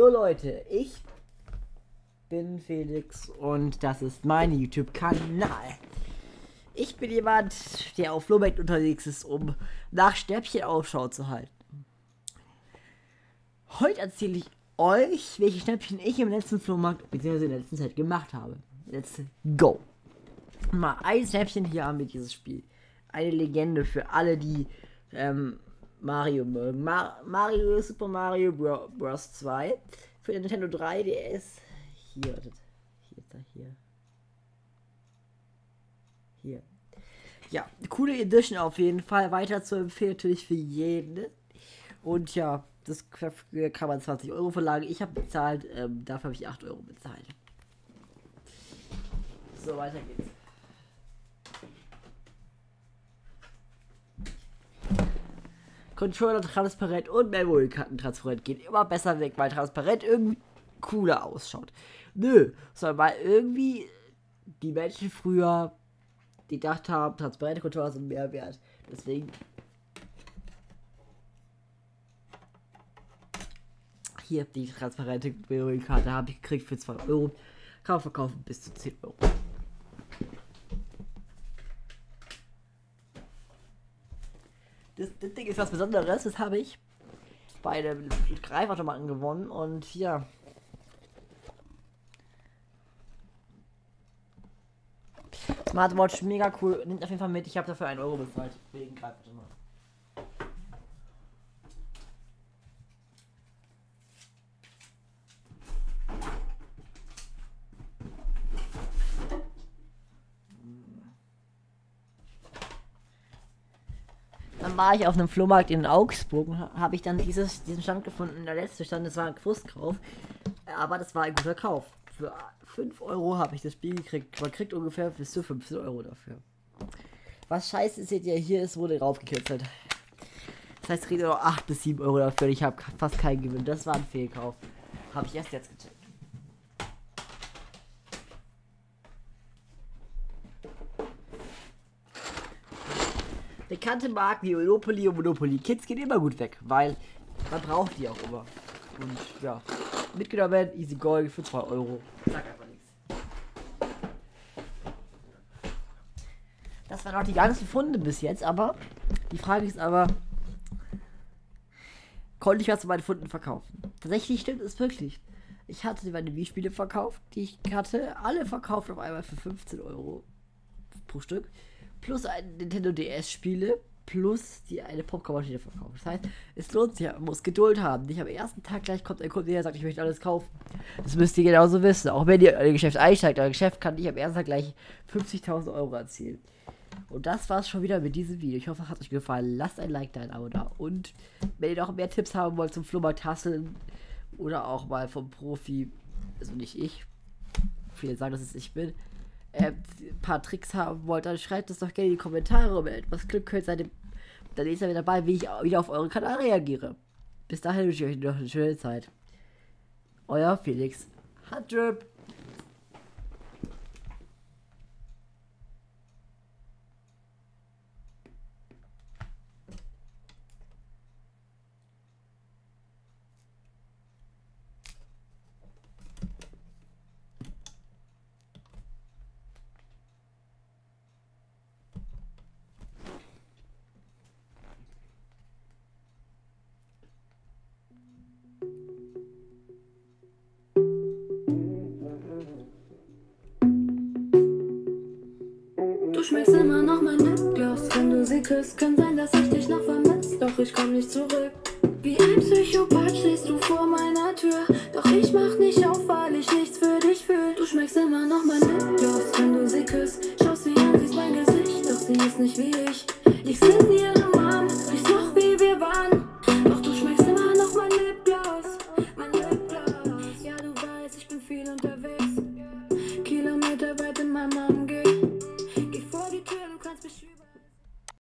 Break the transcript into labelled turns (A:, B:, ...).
A: Jo Leute, ich bin Felix und das ist mein YouTube-Kanal. Ich bin jemand, der auf Flohmarkt unterwegs ist, um nach Stäbchen Ausschau zu halten. Heute erzähle ich euch, welche Schnäppchen ich im letzten Flohmarkt bzw. in der letzten Zeit gemacht habe. Let's go! Mal ein Schnäppchen hier haben wir dieses Spiel. Eine Legende für alle, die ähm, Mario mögen. Mar Mario Super Mario Bro Bros. 2 für den Nintendo 3DS. Hier, wartet. Hier er, hier. Hier. Ja, coole Edition auf jeden Fall. Weiter zu empfehlen natürlich für jeden. Und ja, das kann man 20 Euro verlangen. Ich habe bezahlt, ähm, dafür habe ich 8 Euro bezahlt. So, weiter geht's. Controller transparent und Memory-Karten transparent gehen immer besser weg, weil transparent irgendwie cooler ausschaut. Nö, sondern weil irgendwie die Menschen früher gedacht haben, transparente Controller sind mehr wert. Deswegen. Hier die transparente Memory-Karte habe ich gekriegt für 2 Euro. Kann man verkaufen bis zu 10 Euro. Das, das Ding ist was Besonderes. Das habe ich bei dem Greifautomaten gewonnen. Und ja. Smartwatch, mega cool. Nimmt auf jeden Fall mit. Ich habe dafür 1 Euro bezahlt. Wegen Greifautomaten. War ich auf einem Flohmarkt in Augsburg und habe ich dann dieses, diesen Stand gefunden. Der letzte Stand, das war ein Frustkauf. Aber das war ein guter Kauf. Für 5 Euro habe ich das Spiel gekriegt. Man kriegt ungefähr bis zu 15 Euro dafür. Was scheiße seht ihr, hier ist wurde raufgekitzelt. Das heißt, ich kriege noch 8 bis 7 Euro dafür. Ich habe fast keinen Gewinn. Das war ein Fehlkauf. Habe ich erst jetzt gecheckt. Bekannte Marken wie Monopoly und Monopoly Kids gehen immer gut weg, weil man braucht die auch immer. Und ja, mitgenommen werden, easy going für 2 Euro. Sag einfach nichts. Das waren auch die ganzen Funde bis jetzt, aber die Frage ist aber, konnte ich was zu meinen Funden verkaufen? Tatsächlich stimmt es wirklich. Ich hatte meine Wii-Spiele verkauft, die ich hatte, alle verkauft auf einmal für 15 Euro pro Stück plus ein Nintendo DS-Spiele plus die eine Popcorn-Maschine verkauft. Das heißt, es lohnt sich, man muss Geduld haben. Nicht am ersten Tag gleich kommt ein Kunde, der sagt, ich möchte alles kaufen. Das müsst ihr genauso wissen. Auch wenn ihr euer Geschäft einsteigt, euer Geschäft kann nicht am ersten Tag gleich 50.000 Euro erzielen. Und das war's schon wieder mit diesem Video. Ich hoffe, es hat euch gefallen. Lasst ein Like da, ein Abo da. Und wenn ihr noch mehr Tipps haben wollt zum Flohmarkt Hasseln oder auch mal vom Profi, also nicht ich, viele sagen, dass es ich bin, äh, ein paar Tricks haben wollt, dann schreibt es doch gerne in die Kommentare. Und etwas Glück könnt, ihr, dann ist er wieder dabei, wie ich wieder auf euren Kanal reagiere. Bis dahin wünsche ich euch noch eine schöne Zeit. Euer Felix Handrip.
B: schmeckst immer noch mein Lipgloss. Wenn du sie küsst, kann sein, dass ich dich noch vermisst. Doch ich komm nicht zurück. Wie ein Psychopath stehst du vor meiner Tür. Doch ich mach nicht auf, weil ich nichts für dich fühl. Du schmeckst immer noch mein Lipgloss. Wenn du sie küsst, schaust sie an, siehst mein Gesicht. Doch sie ist nicht wie ich. Ich sitze